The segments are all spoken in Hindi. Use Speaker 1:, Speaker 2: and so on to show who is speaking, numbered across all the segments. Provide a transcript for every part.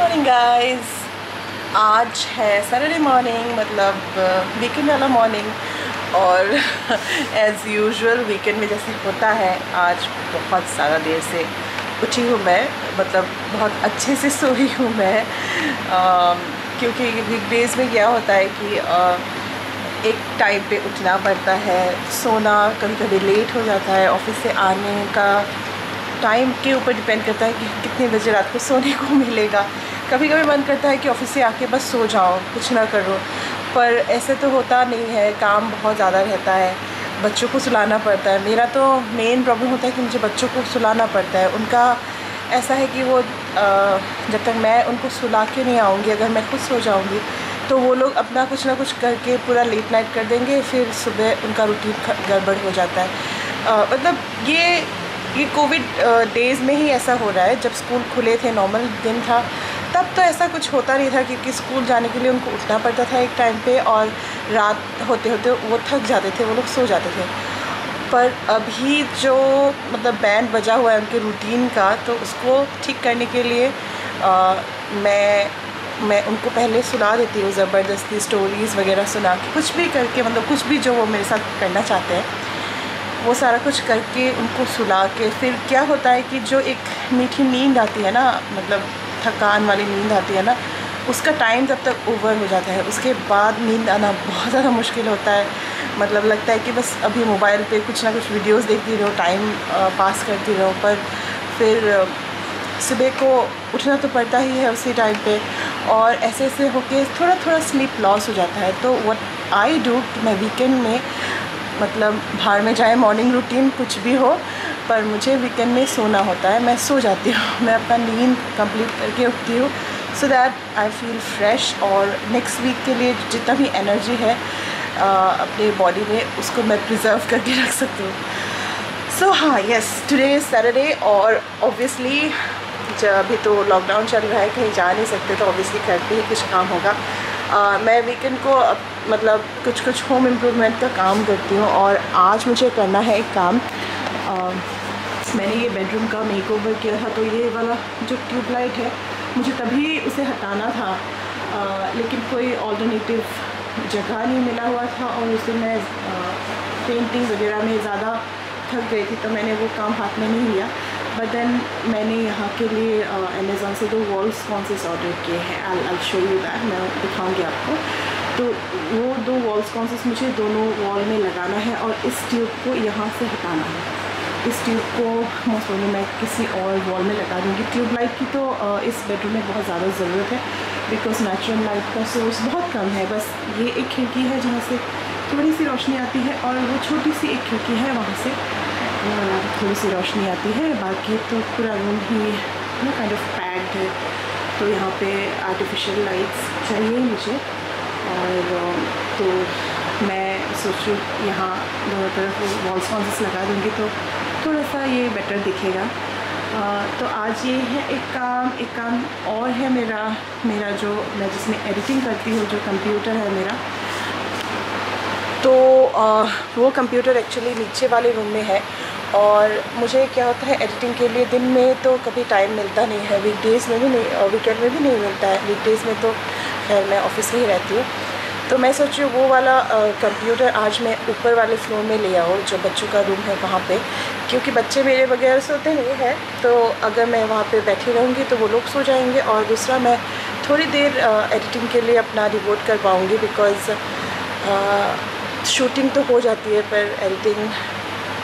Speaker 1: मॉर्निंग गाइस आज है सैटरडे मॉर्निंग मतलब वीकेंड वाला मॉर्निंग और एज़ यूजुअल वीकेंड में जैसे होता है आज बहुत सारा देर से उठी हूँ मैं. मतलब बहुत अच्छे से सोई हूँ मैं. आ, क्योंकि वीकडेज़ में क्या होता है कि आ, एक टाइम पे उठना पड़ता है सोना कभी कभी लेट हो जाता है ऑफ़िस से आने का टाइम के ऊपर डिपेंड करता है कि कितने बजे रात को सोने को मिलेगा. कभी कभी मन करता है कि ऑफ़िस से आके बस सो जाओ, कुछ ना करो। पर ऐसे तो होता नहीं है, काम बहुत ज़्यादा रहता है। बच्चों को सुलाना पड़ता है। मेरा तो मेन प्रॉब्लम होता है कि मुझे बच्चों को सुलाना पड़ता है। उनका ऐसा है कि वो जब तक मैं उनको सुला के नहीं आऊँगी, अगर मैं खुद सो जाऊँगी तो वो लोग अपना कुछ ना कुछ करके पूरा लेट नाइट कर देंगे, फिर सुबह उनका रूटीन गड़बड़ हो जाता है। मतलब ये ये कोविड डेज़ में ही ऐसा हो रहा है। जब स्कूल खुले थे नॉर्मल दिन था तब तो ऐसा कुछ होता नहीं था क्योंकि स्कूल जाने के लिए उनको उठना पड़ता था एक टाइम पे और रात होते होते वो थक जाते थे वो लोग सो जाते थे। पर अभी जो मतलब बैंड बजा हुआ है उनके रूटीन का तो उसको ठीक करने के लिए आ, मैं मैं उनको पहले सुना देती हूँ ज़बरदस्ती स्टोरीज़ वगैरह सुना के। कुछ भी करके मतलब कुछ भी जो वो मेरे साथ करना चाहते हैं वो सारा कुछ करके उनको सुला के। फिर क्या होता है कि जो एक मीठी नींद आती है ना मतलब थकान वाली नींद आती है ना, उसका टाइम जब तक ओवर हो जाता है। उसके बाद नींद आना बहुत ज़्यादा मुश्किल होता है। मतलब लगता है कि बस अभी मोबाइल पे कुछ ना कुछ वीडियोस देखती रहो टाइम पास करती रहो, पर फिर सुबह को उठना तो पड़ता ही है उसी टाइम पे और ऐसे ऐसे होके थोड़ा थोड़ा स्लीप लॉस हो जाता है। तो व्हाट आई डू मैं वीकेंड में मतलब बाहर में जाए मॉर्निंग रूटीन कुछ भी हो पर मुझे वीकेंड में सोना होता है मैं सो जाती हूँ मैं अपना नींद कंप्लीट करके उठती हूँ so that I feel fresh और नेक्स्ट वीक के लिए जितना भी एनर्जी है आ, अपने बॉडी में उसको मैं प्रिजर्व करके रख सकती हूँ। सो हाँ यस टुडे सैटरडे और ऑब्वियसली अभी तो लॉकडाउन चल रहा है कहीं जा नहीं सकते तो ऑब्वियसली घर ही कुछ काम होगा। आ, मैं वीकेंड को मतलब कुछ कुछ होम इम्प्रूवमेंट का काम करती हूँ और आज मुझे करना है एक काम आ, मैंने ये बेडरूम का मेकओवर किया था तो ये वाला जो ट्यूबलाइट है मुझे तभी उसे हटाना था। आ, लेकिन कोई ऑल्टरनेटिव जगह नहीं मिला हुआ था और उसे मैं पेंटिंग वगैरह में ज़्यादा थक गई थी तो मैंने वो काम हाथ में नहीं लिया। बट देन मैंने यहाँ के लिए अमेज़ोन से दो वॉल्स कॉन्सेस ऑर्डर किए हैं I I show you that मैं दिखाऊँगी आपको। तो वो दो वॉल्स कॉन्सेस मुझे दोनों वॉल में लगाना है और इस ट्यूब को यहाँ से हटाना है। इस ट्यूब को मोस्ट प्रॉब्लम मैं किसी और वॉल में लगा दूँगी। ट्यूब लाइट की तो इस बेडरूम में बहुत ज़्यादा ज़रूरत है बिकॉज़ नेचुरल लाइट का सोर्स बहुत कम है। बस ये एक खिड़की है जहाँ से थोड़ी सी रोशनी आती है और वो छोटी सी एक खिड़की है वहाँ से थोड़ी सी रोशनी आती है। बाकी तो पूरा रूम ही ना काइंड ऑफ़ पैक्ड है। तो यहाँ पे आर्टिफिशियल लाइट्स चाहिए मुझे। और तो मैं सोच यहाँ दोनों तरफ़ वॉल्स कॉन्सेस लगा दूँगी तो थोड़ा सा ये बेटर दिखेगा। आ, तो आज ये है एक काम एक काम और है मेरा मेरा जो मैं जिसमें एडिटिंग करती हूँ जो कंप्यूटर है मेरा। तो आ, वो कंप्यूटर एक्चुअली नीचे वाले रूम में है और मुझे क्या होता है एडिटिंग के लिए दिन में तो कभी टाइम मिलता नहीं है वीकडेज़ में भी नहीं और वीकेंड में भी नहीं मिलता है। वीकडेज़ में तो खैर मैं ऑफ़िस में ही रहती हूँ। तो मैं सोच रही हूँ वो वाला कंप्यूटर आज मैं ऊपर वाले फ्लोर में ले आऊँ जो बच्चों का रूम है वहाँ पे। क्योंकि बच्चे मेरे वगैरह सोते नहीं हैं तो अगर मैं वहाँ पे बैठी रहूँगी तो वो लोग सो जाएँगे और दूसरा मैं थोड़ी देर एडिटिंग के लिए अपना डिवोट कर पाऊँगी बिकॉज़ शूटिंग तो हो जाती है पर एडिटिंग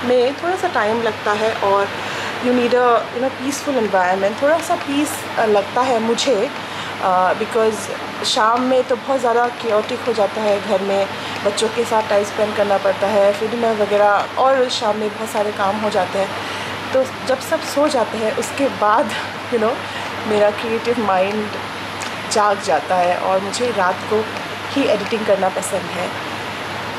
Speaker 1: में थोड़ा सा टाइम लगता है और you need a you know peaceful environment थोड़ा सा पीस लगता है मुझे बिकॉज़ शाम में तो बहुत ज़्यादा क्योटिक हो जाता है घर में। बच्चों के साथ टाइम स्पेंड करना पड़ता है फ़िल्म वगैरह और शाम में बहुत सारे काम हो जाते हैं। तो जब सब सो जाते हैं उसके बाद यू नो मेरा क्रिएटिव माइंड जाग जाता है और मुझे रात को ही एडिटिंग करना पसंद है।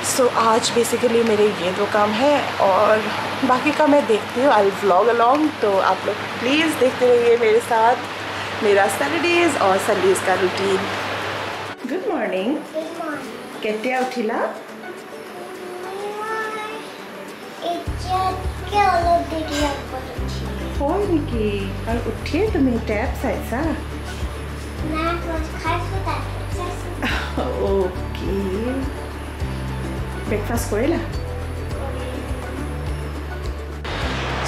Speaker 1: सो so, आज बेसिकली मेरे ये दो काम है और बाकी का मैं देखती हूँ। आई व्लॉग अलॉन्ग तो आप लोग प्लीज़ देखते रहिए मेरे साथ। मेरा सैटरडेज और संडेज़ का रूटीन गुड मॉर्निंग কেতিয়া উঠিলা হয় নেকি আৰু উঠিয়ে তুমি টেপ চাইছা ओके ब्रेकफास्ट करेला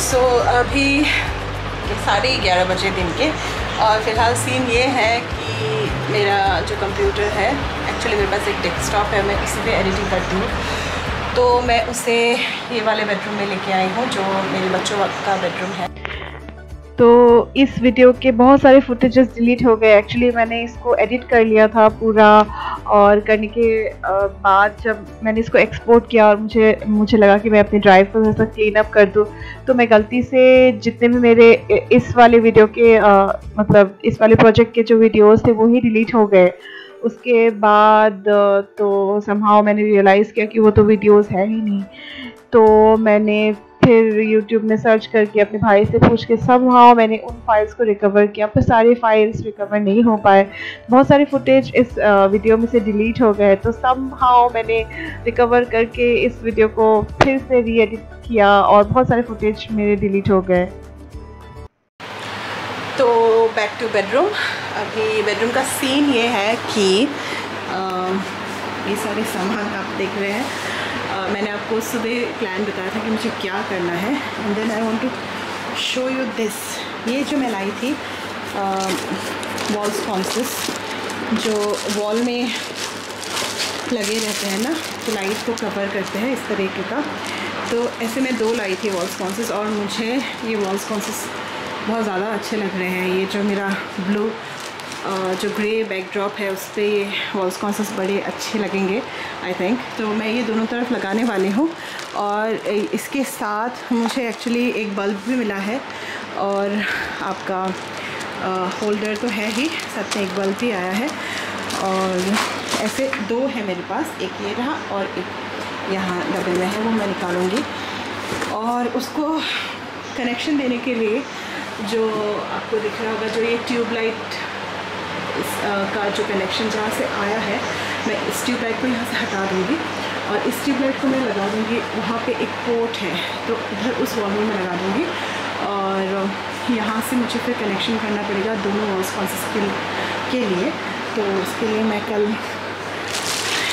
Speaker 1: सो so, अभी साढ़े ग्यारह बजे दिन के और फ़िलहाल सीन ये है कि मेरा जो कंप्यूटर है एक्चुअली मेरे पास एक डेस्कटॉप है मैं इसी पे एडिटिंग करती हूँ। तो मैं उसे ये वाले बेडरूम में लेके आई हूँ जो मेरे बच्चों का बेडरूम है।
Speaker 2: तो इस वीडियो के बहुत सारे फुटेजेस डिलीट हो गए। एक्चुअली मैंने इसको एडिट कर लिया था पूरा और करने के बाद जब मैंने इसको एक्सपोर्ट किया और मुझे मुझे लगा कि मैं अपनी ड्राइव को थोड़ा सा क्लीन अप कर दूँ तो मैं गलती से जितने भी मेरे इस वाले वीडियो के आ, मतलब इस वाले प्रोजेक्ट के जो वीडियोस थे वो ही डिलीट हो गए। उसके बाद तो समहाउ मैंने रियलाइज़ किया कि वो तो वीडियोस है ही नहीं। तो मैंने फिर यूट्यूब में सर्च करके अपने भाई से पूछ के सब हाँ मैंने उन फाइल्स को रिकवर किया। पर सारे फाइल्स रिकवर नहीं हो पाए। बहुत सारे फुटेज इस वीडियो में से डिलीट हो गए। तो सब हाँ मैंने रिकवर करके इस वीडियो को फिर से री एडिट किया और बहुत सारे फुटेज मेरे डिलीट हो गए।
Speaker 1: तो बैक टू बेडरूम अभी बेडरूम का सीन ये है कि ये सारे सामान आप देख रहे हैं। मैंने आपको सुबह प्लान बताया था कि मुझे क्या करना है। And then I want to show you this ये जो मैं लाई थी वॉल्स कॉन्सिस जो वॉल में लगे रहते हैं ना तो लाइट को कवर करते हैं इस तरीके का। तो ऐसे मैं दो लाई थी वॉल्स कॉन्सिस और मुझे ये वॉल्स कॉन्सिस बहुत ज़्यादा अच्छे लग रहे हैं। ये जो मेरा ब्लू जो ग्रे बैकड्रॉप है, उस पर ये वॉल्स कॉन्सस बड़े अच्छे लगेंगे आई थिंक तो मैं ये दोनों तरफ़ लगाने वाली हूँ और इसके साथ मुझे एक्चुअली एक बल्ब भी मिला है और आपका होल्डर तो है ही, साथ में एक बल्ब भी आया है और ऐसे दो है मेरे पास, एक ये रहा और एक यहाँ डबल में है, वो मैं निकालूँगी। और उसको कनेक्शन देने के लिए जो आपको दिख रहा होगा, जो ये ट्यूबलाइट इस आ, का जो कनेक्शन जहाँ से आया है मैं इस ट्यूबलाइट को यहाँ से हटा दूँगी और इस ट्यूबलाइट को मैं लगा दूँगी वहाँ पे एक पोर्ट है तो उधर उस वॉल में मैं लगा दूँगी और यहाँ से मुझे फिर कनेक्शन करना पड़ेगा दोनों वॉल्स कॉन्सिस के लिए। तो उसके लिए मैं कल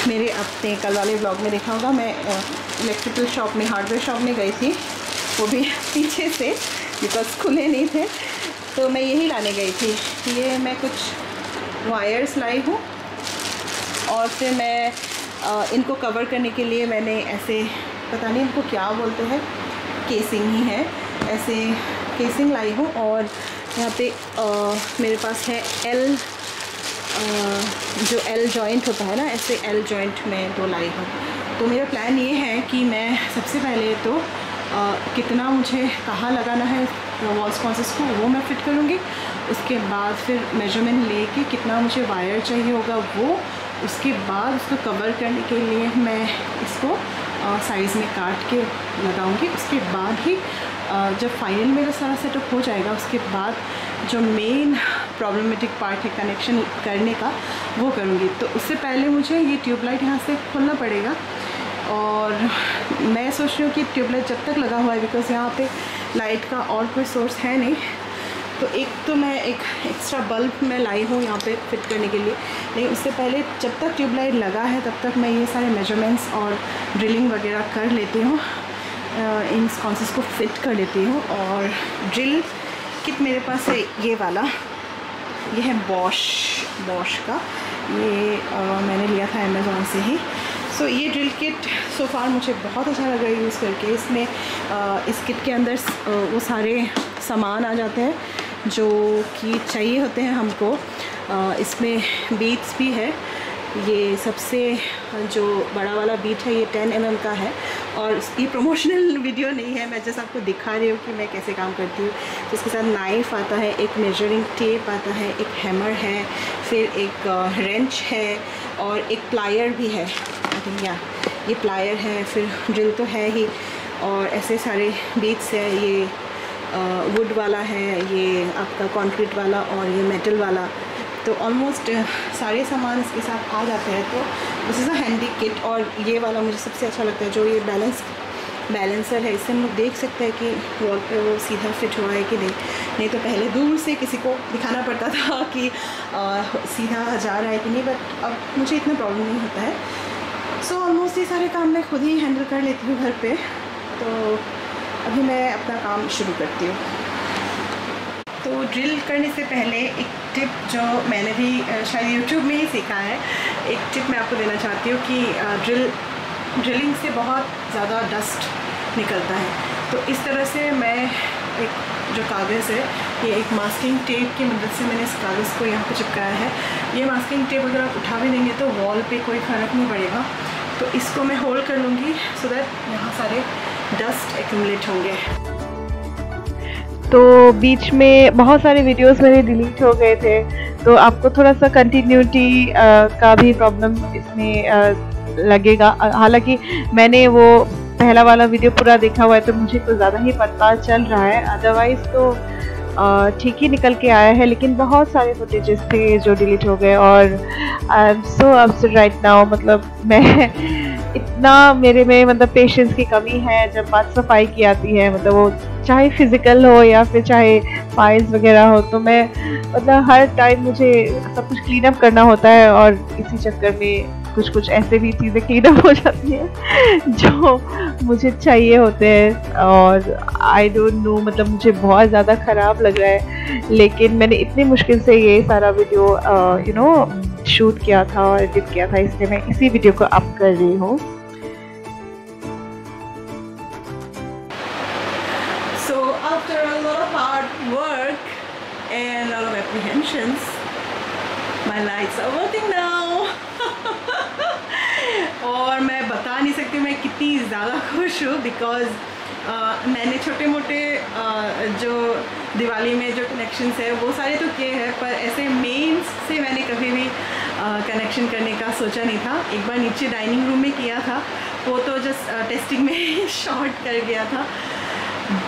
Speaker 1: मेरे अपने कल वाले ब्लॉग में देखा होगा मैं इलेक्ट्रिकल शॉप में हार्डवेयर शॉप में गई थी वो भी पीछे से बिकॉज़ खुले नहीं थे तो मैं यही लाने गई थी। ये मैं कुछ वायर्स लाई हूँ और फिर मैं आ, इनको कवर करने के लिए मैंने ऐसे पता नहीं इनको क्या बोलते हैं केसिंग ही है ऐसे केसिंग लाई हूँ और यहाँ पे आ, मेरे पास है एल जो एल जॉइंट होता है ना ऐसे एल जॉइंट में दो लाई हूँ। तो मेरा प्लान ये है कि मैं सबसे पहले तो आ, कितना मुझे कहाँ लगाना है वॉल्स कॉन्सेस को वो मैं फ़िट करूँगी। उसके बाद फिर मेज़रमेंट लेके कितना मुझे वायर चाहिए होगा वो उसके बाद उसको कवर करने के लिए मैं इसको साइज़ में काट के लगाऊँगी। उसके बाद ही आ, जब फाइनल मेरा सारा सेटअप हो जाएगा उसके बाद जो मेन प्रॉब्लमेटिक पार्ट है कनेक्शन करने का वो करूँगी। तो उससे पहले मुझे ये ट्यूबलाइट यहाँ से खोलना पड़ेगा। और मैं सोच रही हूँ कि ट्यूबलाइट जब तक लगा हुआ है बिकॉज़ यहाँ पे लाइट का और कोई सोर्स है नहीं। तो एक तो मैं एक एक्स्ट्रा बल्ब मैं लाई हूँ यहाँ पे फिट करने के लिए। लेकिन उससे पहले जब तक ट्यूबलाइट लगा है तब तक मैं ये सारे मेजरमेंट्स और ड्रिलिंग वगैरह कर लेती हूँ। इन कॉन्सेस को फिट कर लेती हूँ। और ड्रिल किट मेरे पास है ये वाला। ये है बॉश बॉश का। ये आ, मैंने लिया था अमेज़ोन से ही। सो so, ये ड्रिल किट सो फार मुझे बहुत अच्छा लगा यूज़ करके। इसमें इस किट के अंदर वो सारे सामान आ जाते हैं जो कि चाहिए होते हैं हमको। इसमें बीट्स भी है। ये सबसे जो बड़ा वाला बीट है ये 10 एम mm का है। और ये प्रमोशनल वीडियो नहीं है। मैं जैसे आपको दिखा रही हूँ कि मैं कैसे काम करती हूँ। इसके साथ नाइफ़ आता है एक मेजरिंग टेप आता है एक हैमर है फिर एक रेंच है और एक प्लायर भी है। या ये प्लायर है फिर ड्रिल तो है ही। और ऐसे सारे बीट्स है ये वुड वाला है ये आपका कंक्रीट वाला और ये मेटल वाला। तो ऑलमोस्ट सारे सामान इसके साथ आ जाते हैं। तो this is a handy kit और ये वाला मुझे सबसे अच्छा लगता है जो ये बैलेंस बैलेंसर है इससे हम लोग देख सकते हैं कि वॉल पे वो सीधा फिट हुआ है कि नहीं। नहीं तो पहले दूर से किसी को दिखाना पड़ता था कि आ, सीधा जा रहा है कि नहीं बट अब मुझे इतना प्रॉब्लम नहीं होता है। सो so, ऑलमोस्ट ये सारे काम मैं खुद ही हैंडल कर लेती हूँ घर पे तो अभी मैं अपना काम शुरू करती हूँ। तो ड्रिल करने से पहले एक टिप जो मैंने भी शायद यूट्यूब में ही सीखा है एक टिप मैं आपको देना चाहती हूँ कि ड्रिल ड्रिलिंग से बहुत ज़्यादा डस्ट निकलता है। तो इस तरह से मैं एक जो कागज़ है ये एक मास्किंग टेप की मदद से मैंने इस कागज़ को यहाँ पे चिपकाया है। ये मास्किंग टेप अगर आप उठा भी देंगे तो वॉल पे कोई फ़र्क नहीं पड़ेगा। तो इसको मैं होल्ड कर लूँगी सो दैट यहाँ सारे डस्ट एक्यूमलेट होंगे।
Speaker 2: तो बीच में बहुत सारे वीडियोस मेरे डिलीट हो गए थे तो आपको थोड़ा सा कंटिन्यूटी का भी प्रॉब्लम इसमें आ, लगेगा। हालाँकि मैंने वो पहला वाला वीडियो पूरा देखा हुआ है तो मुझे कुछ ज़्यादा ही पता चल रहा है। अदरवाइज़ तो ठीक ही निकल के आया है, लेकिन बहुत सारे फुटेजेस थे जो डिलीट हो गए और I am so upset right now मतलब मैं इतना मेरे में मतलब पेशेंस की कमी है, जब बात सफ़ाई की आती है मतलब वो चाहे फ़िज़िकल हो या फिर चाहे फाइल्स वगैरह हो तो मैं मतलब हर टाइम मुझे सब कुछ क्लीन अप करना होता है और इसी चक्कर में कुछ कुछ ऐसे भी चीज़ें क्लीन अप हो जाती हैं, जो मुझे चाहिए होते हैं। और आई डोंट नो मतलब मुझे बहुत ज़्यादा ख़राब लग रहा है। लेकिन मैंने इतनी मुश्किल से ये सारा वीडियो यू नो शूट किया था और एडिट किया था, इसलिए मैं इसी वीडियो को अप कर रही हूँ।
Speaker 1: My lights are working now और मैं बता नहीं सकती मैं कितनी ज़्यादा खुश हूँ बिकॉज़ मैंने छोटे मोटे जो दिवाली में जो कनेक्शंस है, वो सारे तो किए हैं, पर ऐसे मेन्स से मैंने कभी भी कनेक्शन करने का सोचा नहीं था। एक बार नीचे डाइनिंग रूम में किया था, वो तो जस्ट टेस्टिंग में शॉर्ट कर गया था।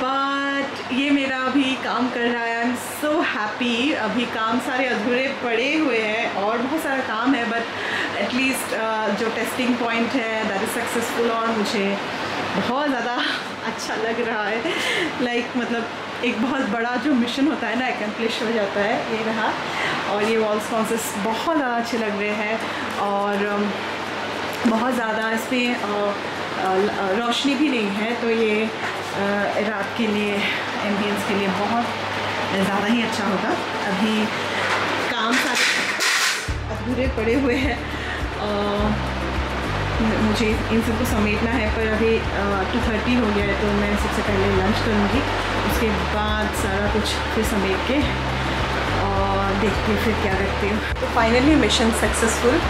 Speaker 1: बट ये मेरा अभी काम कर रहा है। आई एम सो हैप्पी अभी काम सारे अधूरे पड़े हुए हैं और बहुत सारा काम है बट एटलीस्ट uh, जो टेस्टिंग पॉइंट है दैट इज़ सक्सेसफुल और मुझे बहुत ज़्यादा अच्छा लग रहा है। लाइक like, मतलब एक बहुत बड़ा जो मिशन होता है ना एकम्प्लिश हो जाता है ये रहा। और ये वॉल स्पॉन्सेस बहुत ज़्यादा अच्छे लग रहे हैं और um, बहुत ज़्यादा इसमें uh, uh, रोशनी भी नहीं है तो ये रात के लिए एम्बियंस के लिए बहुत ज़्यादा ही अच्छा होगा। अभी काम सारे अधूरे पड़े हुए हैं। मुझे इन सबको समेटना है, पर अभी टू थर्टी हो गया है तो मैं सबसे पहले लंच करूँगी। उसके बाद सारा कुछ फिर समेट के, और देखती हूँ फिर क्या करती हूँ। तो फाइनली मिशन सक्सेसफुल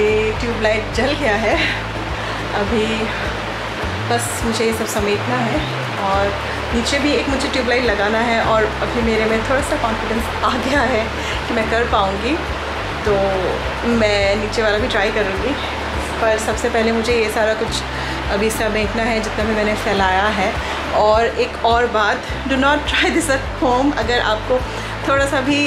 Speaker 1: ये ट्यूबलाइट जल गया है। अभी बस मुझे ये सब समेटना है और नीचे भी एक मुझे ट्यूबलाइट लगाना है और अभी मेरे में थोड़ा सा कॉन्फिडेंस आ गया है कि मैं कर पाऊँगी। तो मैं नीचे वाला भी ट्राई करूँगी। पर सबसे पहले मुझे ये सारा कुछ अभी समेटना है जितना भी मैंने फैलाया है। और एक और बात do not try this at home अगर आपको थोड़ा सा भी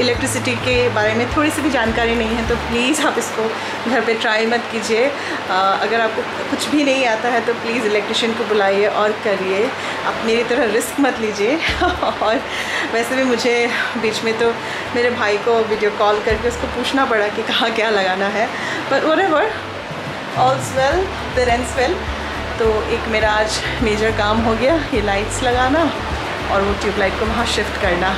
Speaker 1: इलेक्ट्रिसिटी के बारे में थोड़ी सी भी जानकारी नहीं है तो प्लीज़ आप इसको घर पे ट्राई मत कीजिए। अगर आपको कुछ भी नहीं आता है तो प्लीज़ इलेक्ट्रिशियन को बुलाइए और करिए। आप मेरी तरह रिस्क मत लीजिए। और वैसे भी मुझे बीच में तो मेरे भाई को वीडियो कॉल करके उसको पूछना पड़ा कि कहाँ क्या लगाना है। पर were ever all's well the रेंस वेल तो एक मेरा आज मेजर काम हो गया, ये लाइट्स लगाना। और वो ट्यूबलाइट को वहाँ शिफ्ट करना।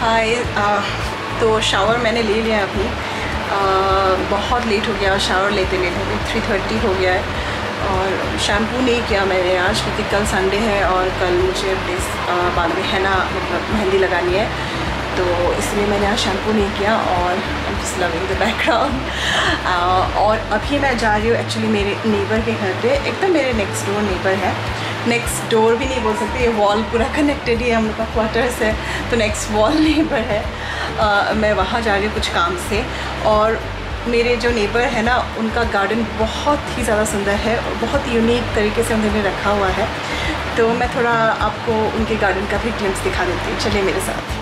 Speaker 1: हाय तो शावर मैंने ले लिया अभी। आ, बहुत लेट हो गया शावर लेते लेते अभी थ्री थर्टी हो गया है। और शैम्पू नहीं किया मैंने आज क्योंकि कल संडे है और कल मुझे प्लीज़ बाद में है ना मतलब मेहंदी लगानी है। तो इसलिए मैंने आज शैम्पू नहीं किया और I just loving the background और अभी मैं जा रही हूँ एक्चुअली मेरे नेबर के घर पे। एकदम मेरे नेक्स्ट डोर नेबर है। नेक्स्ट डोर भी नहीं बोल सकते ये वॉल पूरा कनेक्टेड ही है हम लोग का क्वार्टर्स है तो नेक्स्ट वॉल नेबर है। Uh, मैं वहाँ जा रही हूँ कुछ काम से। और मेरे जो नेबर है ना उनका गार्डन बहुत ही ज़्यादा सुंदर है और बहुत यूनिक तरीके से उन्होंने रखा हुआ है। तो मैं थोड़ा आपको उनके गार्डन का भी क्लिप्स दिखा देती हूँ। चलिए मेरे साथ।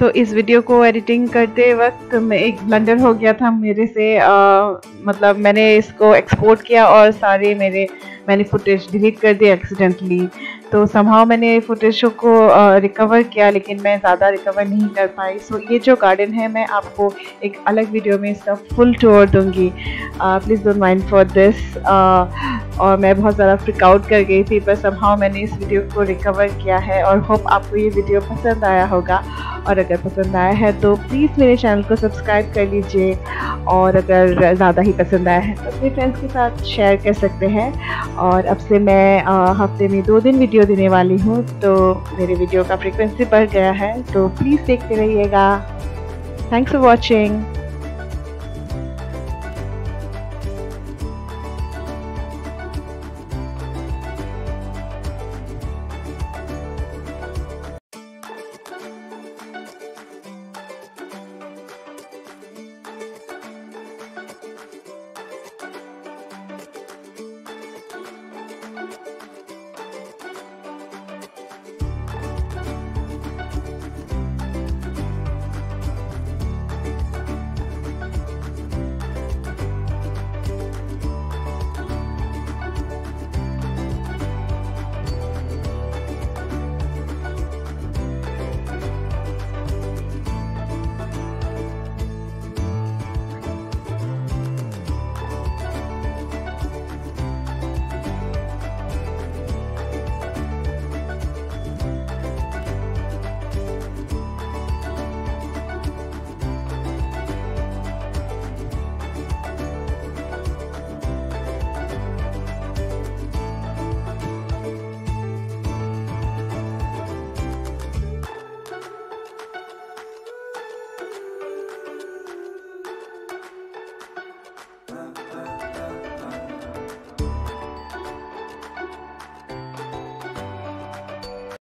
Speaker 2: तो इस वीडियो को एडिटिंग करते वक्त मैं एक ब्लंडर हो गया था मेरे से आ, मतलब मैंने इसको एक्सपोर्ट किया और सारे मेरे मैंने फुटेज डिलीट कर दिया एक्सीडेंटली तो समहाउ मैंने फुटेज को रिकवर किया, लेकिन मैं ज़्यादा रिकवर नहीं कर पाई. सो ये जो गार्डन है, मैं आपको एक अलग वीडियो में इसका फुल टूर दूँगी. Please don't mind for this और मैं बहुत ज़्यादा फ्रिकआउट कर गई थी पर समहाउ मैंने इस वीडियो को रिकवर किया है और होप आपको ये वीडियो पसंद आया होगा. और अगर पसंद आया है तो प्लीज़ मेरे चैनल को सब्सक्राइब कर लीजिए. और अगर ज़्यादा ही पसंद आया है तो अपने फ्रेंड्स के साथ शेयर कर सकते हैं. और अब से मैं हफ़्ते में दो दिन वीडियो देने वाली हूँ तो मेरे वीडियो का फ्रिक्वेंसी बढ़ गया है तो प्लीज़ देखते रहिएगा। Thanks for watching